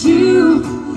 you.